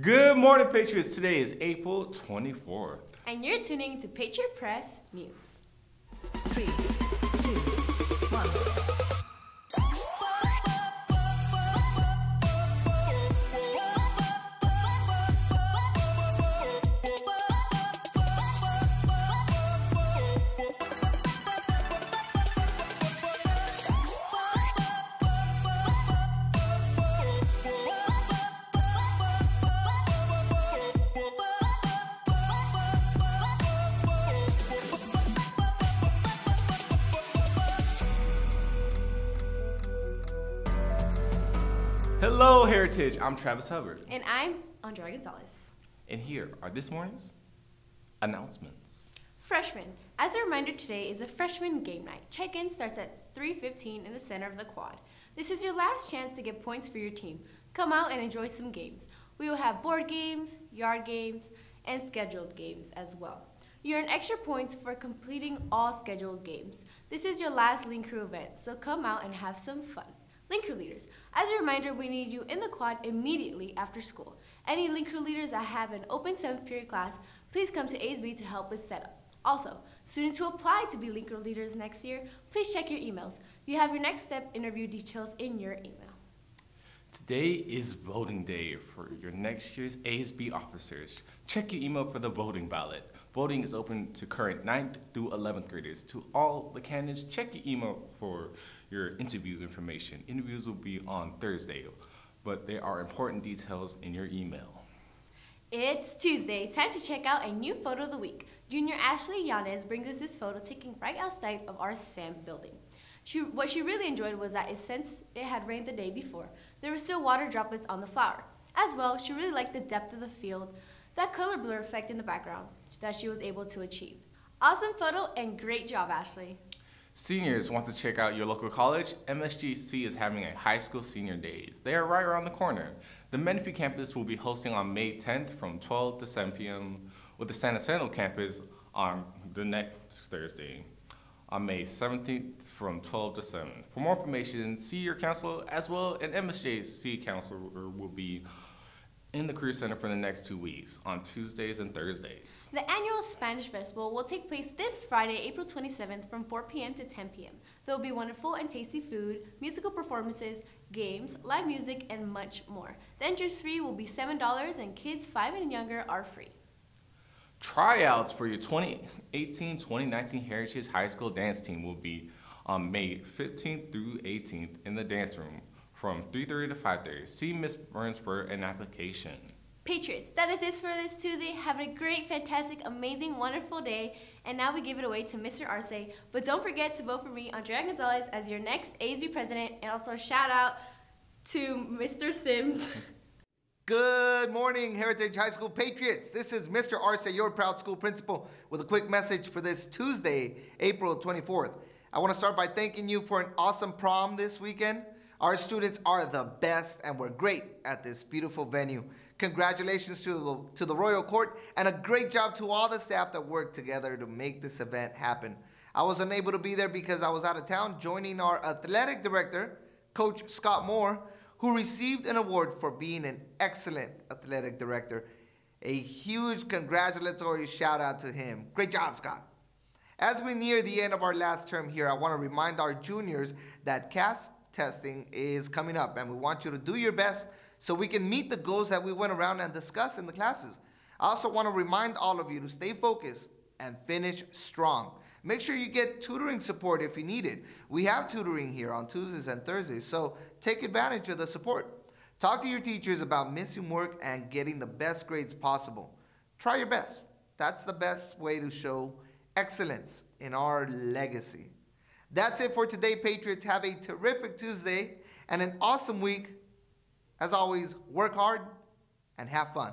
Good morning, Patriots. Today is April 24th. And you're tuning to Patriot Press News. Three, Hello, Heritage. I'm Travis Hubbard. And I'm Andrea Gonzalez. And here are this morning's announcements. Freshmen, as a reminder, today is a freshman game night. Check-in starts at 3.15 in the center of the quad. This is your last chance to get points for your team. Come out and enjoy some games. We will have board games, yard games, and scheduled games as well. You earn extra points for completing all scheduled games. This is your last Link Crew event, so come out and have some fun. Link Crew leaders, as a reminder, we need you in the quad immediately after school. Any Link Crew leaders that have an open 7th period class, please come to ASB to help with setup. Also, students who apply to be Link Crew leaders next year, please check your emails. You have your next step interview details in your email. Today is voting day for your next year's ASB officers. Check your email for the voting ballot. Voting is open to current 9th through 11th graders. To all the candidates, check your email for your interview information. Interviews will be on Thursday, but there are important details in your email. It's Tuesday, time to check out a new photo of the week. Junior Ashley Yanez brings us this photo taken right outside of our SAM building. She, what she really enjoyed was that since it had rained the day before, there were still water droplets on the flower. As well, she really liked the depth of the field, that color blur effect in the background that she was able to achieve. Awesome photo and great job, Ashley. Seniors want to check out your local college? MSJC is having a high school senior days. They are right around the corner. The Menifee campus will be hosting on May 10th from 12 to 7 p.m. with the San Jacinto campus on the next Thursday on May 17th from 12 to 7. For more information, see your counselor as well, and MSJC counselor will be in the Career Center for the next two weeks on Tuesdays and Thursdays. The annual Spanish Festival will take place this Friday, April 27th from 4 p.m. to 10 p.m. There will be wonderful and tasty food, musical performances, games, live music, and much more. The entrance fee will be $7 and kids 5 and younger are free. Tryouts for your 2018-2019 Heritage High School dance team will be on May 15th through 18th in the dance room from 3.30 to 5.30. See Ms. Burns for an application. Patriots, that is it for this Tuesday. Have a great, fantastic, amazing, wonderful day. And now we give it away to Mr. Arce. But don't forget to vote for me, Andrea Gonzalez, as your next ASB president. And also shout out to Mr. Sims. Good morning, Heritage High School Patriots. This is Mr. Arce, your proud school principal, with a quick message for this Tuesday, April 24th. I want to start by thanking you for an awesome prom this weekend. Our students are the best and we're great at this beautiful venue. Congratulations to the, to the Royal Court and a great job to all the staff that worked together to make this event happen. I was unable to be there because I was out of town joining our athletic director, Coach Scott Moore, who received an award for being an excellent athletic director. A huge congratulatory shout out to him. Great job, Scott. As we near the end of our last term here, I want to remind our juniors that CAS testing is coming up and we want you to do your best so we can meet the goals that we went around and discussed in the classes. I also want to remind all of you to stay focused and finish strong. Make sure you get tutoring support if you need it. We have tutoring here on Tuesdays and Thursdays, so take advantage of the support. Talk to your teachers about missing work and getting the best grades possible. Try your best. That's the best way to show excellence in our legacy. That's it for today, Patriots. Have a terrific Tuesday and an awesome week. As always, work hard and have fun.